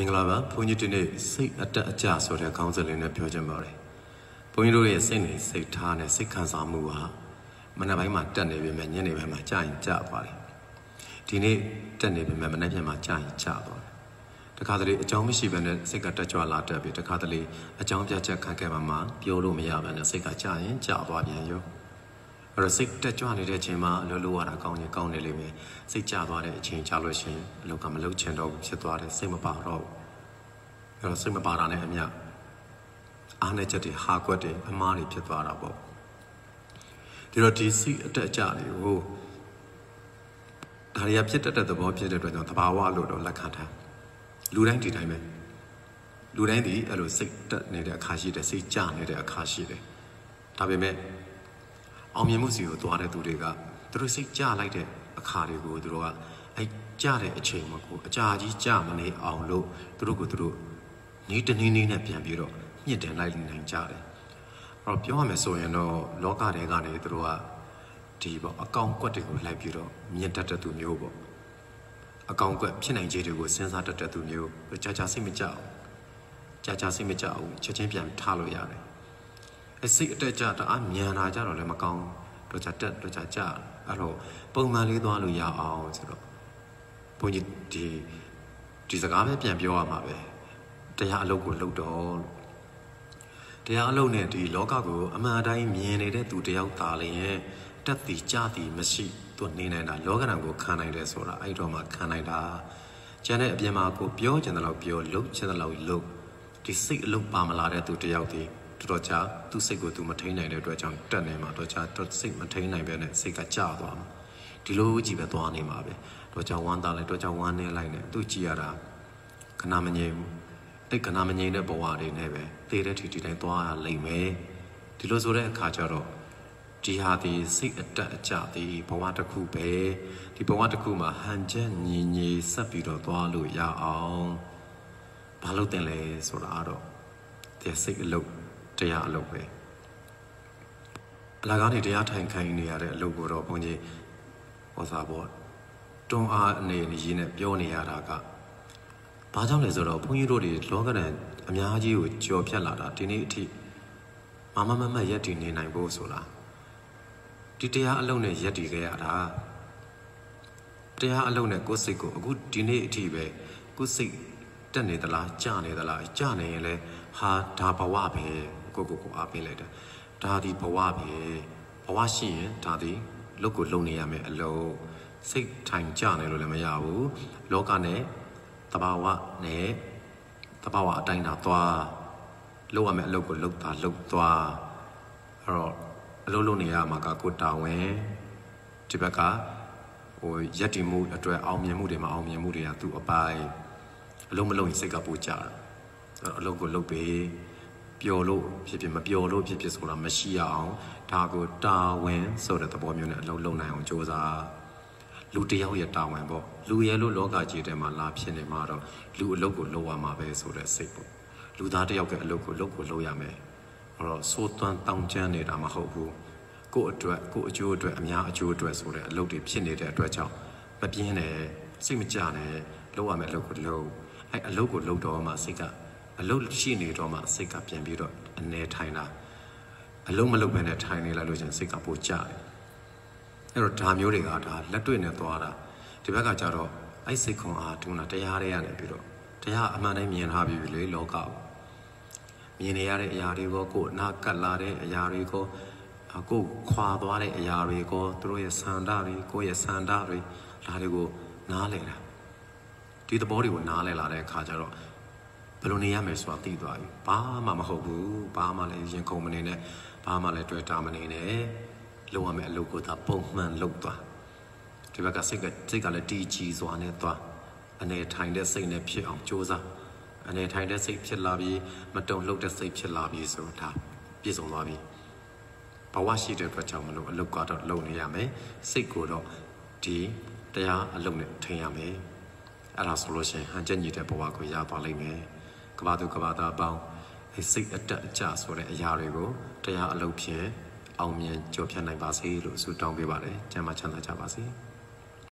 မင်္ဂလာပါဘုန်းကြီးဒီနေ့စိတ်အတက်အကျဆိုတဲ့ခေါင်းစဉ်လေးနဲ့ပြောချင်ပါတယ်ဘုန်းကြီးတို့ရဲ့စိတ်နေစိတ်ထားနဲ့စိတ်ခံစားမှုဟာမနက်ပိုင်းမှာတက်နေပြီမဲ့ညနေပိုင်းမှာကြာရင်ကြာသွားတယ်ဒီနေ့တက်နေပြီမဲ့မနက်ဖြန်မှာကြာရင်ကြာသွားတယ်တခါတလေအကြောင်းမရှိဘဲနဲ့စိတ်ကတက်ကြွလာတက်ပြီတခါတလေအကြောင်းပြချက်ခံခဲ့မှမှပြောလို့မရဘဲနဲ့စိတ်ကကြာရင်ကြာသွားပြန်ရော အဲ့တော့စိတ်တက်ကြွနေတဲ့အချိန်မှာအလိုလိုရတာကောင်းရင်ကောင်းနေလိမ့်မယ်စိတ်ကြသွားတဲ့အချိန်ကြာလို့ရှိရင်အလိုကမလုချင်တော့ဘူးဖြစ်သွားတယ်စိတ်မပါတော့ဘူးအဲ့တော့စိတ်မပါတာနဲ့အမျှအားနဲ့ချက်တွေဟာကွက်တွေအမားတွေဖြစ်သွားတာပေါ့ဒီတော့ဒီစိတ်အတက်အကျတွေကိုဒါတွေကဖြစ်တတ်တဲ့သဘောဖြစ်တဲ့အတွက်ကြောင့်သဘာဝလို့တော့လက်ခံထားလူတိုင်းဒီတိုင်းပဲလူတိုင်းဒီအဲ့လိုစိတ်တက်နေတဲ့အခါရှိတယ်စိတ်ကြနေတဲ့အခါရှိတယ်ဒါပေမဲ့ အောင်မြင်မှုစီကိုသွားတဲ့သူတွေကသူတို့စိတ်ကြလိုက်တဲ့အခါတွေကိုသူတို့ကအဲကြတဲ့အချိန်မှာကိုအကြာကြီးကြမနေအောင်လို့သူတို့ကိုသူတို့နီးတနည်းနည်းနဲ့ပြန်ပြီးတော့ညှစ်တင်လိုက်နိုင်ကြတယ်အဲ့တော့ပြောရမယ်ဆိုရင်တော့လောကတွေကနေသူတို့ကဒီပေါ့အကောင်ကွက်တွေကိုလိုက်ပြီးတော့မြင့်တက်တဲ့သူမျိုးပေါ့အကောင်ကွက်ဖြစ်နိုင်ခြေတွေကိုစဉ်းစားတတ်တဲ့သူမျိုးကြာကြာစိတ်မကြအောင်ကြာကြာစိတ်မကြအောင်ချက်ချင်းပြန်ထားလို့ရတယ် အစိတ်အတက်ကြတအားမြန်လာကြတော့လည်းမကောင်းတော့ကြတက်တော့ကြကြအဲ့တော့ပုံမှန်လေးသွားလို့ရအောင်ဆိုတော့ဘုန်းကြီးဒီဒီစကားပဲပြန်ပြောရမှာပဲတရားအလုပ်ကိုလုပ်တော့တရားအလုပ်နဲ့ဒီလောကကိုအမှန်တိုင်းမြင်နေတဲ့သူတယောက်သားလည်းတက်တည်ကြတည်မရှိသူနေနိုင်တာလောကဓာတ်ကိုခံနိုင်တယ်ဆိုတာအဲ့တော့မှခံနိုင်တာကျန်တဲ့အပြင်မှာကိုပြောချင်တယ်လို့ပြောလုပ်ချင်တယ်လို့လုပ်ဒီစိတ်အလုပ်ပါမလာတဲ့သူတယောက်တည်း တော်တော်ကြာသူ့စိတ်ကိုသူမထိန်နိုင်တဲ့အတွက်ကြောင့်တက်နေမှာတော့ကြာတော့စိတ်မထိန်နိုင်ပဲနဲ့စိတ်ကကြာသွားမှာဒီလိုကြီးပဲသွားနေမှာပဲတော့ကြောင့်ဝမ်းသားလိုက်တော့ကြောင့်ဝမ်းနေလိုက်နဲ့သူကြည်ရတာခဏမငြိမ်ဘူးအဲ့ခဏမငြိမ်တဲ့ဘဝတွေနဲ့ပဲသေတဲ့ထီထီတိုင်းသွားရလိမ့်မယ်ဒီလိုဆိုတဲ့အခါကျတော့ဒီဟာဒီစိတ်အတက်အကျသည်ဘဝတစ်ခုပဲဒီဘဝတစ်ခုမှာဟန်ချက်ညီညီဆက်ပြီးတော့သွားလို့ရအောင်ဘာလို့တင်လဲဆိုတာတော့ဒီစိတ်အလုပ် တရားအလုပ်ပဲအလကားနေတရားထိုင်ခိုင်းနေရတဲ့အလုပ်ကိုတော့ဘုန်းကြီးဟောစာပေါ့တွန်းအားအနေနဲ့ရင်းနဲ့ပြောနေရတာကဘာကြောင့်လဲဆိုတော့ဘုန်းကြီးတို့တွေလောကဓာတ်အများကြီးကိုကြော်ဖြတ်လာတာဒီနေ့အထိမမမမရက်တည်နေနိုင်ဖို့ဆိုတာဒီတရားအလုံးနဲ့ရက်တည်ခဲ့ရတာတရားအလုံးနဲ့ကိုယ်စိတ်ကိုအခုဒီနေ့အထိပဲကိုယ်စိတ်တက်နေသလားကြာနေသလားကြာနေရင်လဲဟာဒါဘဝပဲ ကိုကိုကိုအားပေးလိုက်တာဒါဒီဘဝပဲဘဝရှိရင်ဒါဒီလုတ်ကိုလုံနေရမယ်အလုံးစိတ်ထိုင်ကြနေလို့လည်းမရဘူးလောကနဲ့တဘာဝနဲ့တဘာဝအတိုင်းသာသွားလုပ်ရမယ့်အလုပ်ကိုလုပ်တာလုပ်သွားအဲ့တော့အလုပ်လုပ်နေရမှာကကိုတာဝန်ဒီဘက်ကဟိုရက်တီမှုအတွက်အောင်မြင်မှုတွေမှာအောင်မြင်မှုတွေကသူ့အပိုင်းအလုံးမလုံးရင်စိတ်ကပူကြတာအလုပ်ကိုလုပ်ပေး ပျော်လို့ဖြစ်ဖြစ်မပျော်လို့ဖြစ်ဖြစ်ဆိုတာမရှိရအောင်ဒါကိုတာဝန်ဆိုတဲ့သဘောမျိုးနဲ့အလုပ်လုပ်နိုင်အောင်ကြိုးစားလူတယောက်ရဲ့တာဝန်ပေါ့လူရဲ့လို့လောကကြီးထဲမှာလာဖြစ်နေမှာတော့လူအလုပ်ကိုလုပ်ရမှာပဲဆိုတဲ့စိတ်ပေါ့လူသားတယောက်ရဲ့အလုပ်ကိုလုပ်ကိုလုပ်ရမယ်အဲ့တော့စိုးသွမ်းတောင်းကျမ်းနေတာမဟုတ်ဘူးကို့အတွက်ကို့အကျိုးအတွက်အများအကျိုးအတွက်ဆိုတဲ့အလုပ်တွေဖြစ်နေတဲ့အတွက်ကြောင့်မပြင်းနဲ့စိတ်မကြနဲ့လုပ်ရမယ့်အလုပ်ကိုလုပ်အဲ့အလုပ်ကိုလုပ်တော့မှစိတ်က အလုပ်ရှိနေတော့မှစိတ်ကပြန်ပြီးတော့အနေထိုင်တာအလုံးမလုံးပဲနဲ့ထိုင်နေလိုက်လို့ချင်းစိတ်ကပိုကျတယ်အဲ့တော့ဒါမျိုးတွေကဒါလက်တွေ့နဲ့သွားတာဒီဘက်ကကြတော့အဲ့စိတ်ခွန်အားတူနာတရားတွေကနေပြီးတော့တရားအမှန်တိုင်းမြင်ထားပြီလေလောကကိုမြင်နေရတဲ့အရာတွေကိုကိုယ်နာကတ်လာတဲ့အရာတွေကိုကိုယ်ခွာသွားတဲ့အရာတွေကိုသူတို့ရဲ့ဆန္ဒတွေကိုယ့်ရဲ့ဆန္ဒတွေဒါတွေကိုနားလည်တာဒီသဘောတွေကိုနားလည်လာတဲ့အခါကျတော့ ဘယ်လိုနေရမယ်ဆိုတာသိသွားပြီဘာမှမဟုတ်ဘူးဘာမှလည်းရင်ခုန်မနေနဲ့ဘာမှလည်းတွေ့တာမနေနဲ့လုပ်ရမယ့်အလုပ်ကိုသာပုံမှန်လုပ်သွားဒီဘက်ကစိတ်ကစိတ်ကလည်းတည်ကြည်စွာနဲ့သွားအနေထိုင်တဲ့စိတ်နဲ့ဖြစ်အောင်ကြိုးစားအနေထိုင်တဲ့စိတ်ဖြစ်လာပြီးမတုံလှုပ်တဲ့စိတ်ဖြစ်လာပြီးဆိုတာပြည့်စုံသွားပြီဘဝရှိတဲ့အတွက်ကြောင့်မလို့အလုပ်ကတော့လုပ်နေရမယ်စိတ်ကိုတော့ဒီတရားအလုပ်နဲ့ထိန်ရမယ်အဲ့ဒါဆိုလို့ရှိရင်ဟန်ချက်ညီတဲ့ဘဝကိုရသွားလိမ့်မယ် ကဘာသူကဘာသားပေါင်းစိတ်အတက်အကျဆိုတဲ့အရာတွေကိုတရားအလုပ်ဖြင့်အောင်မြင်ကြော်ဖြတ်နိုင်ပါစေလို့ဆုတောင်းပေးပါတယ်ကျမ်းမာချမ်းသာကြပါစေ။